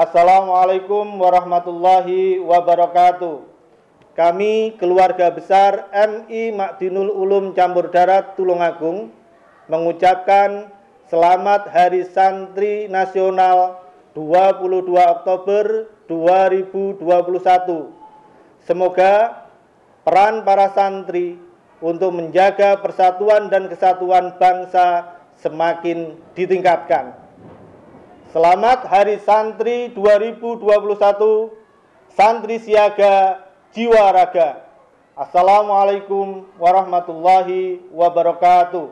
Assalamualaikum warahmatullahi wabarakatuh. Kami keluarga besar MI Makdinul Ulum Campur Darat Tulungagung mengucapkan selamat Hari Santri Nasional 22 Oktober 2021. Semoga peran para santri untuk menjaga persatuan dan kesatuan bangsa semakin ditingkatkan. Selamat Hari Santri 2021, Santri Siaga Jiwa Raga. Assalamualaikum warahmatullahi wabarakatuh.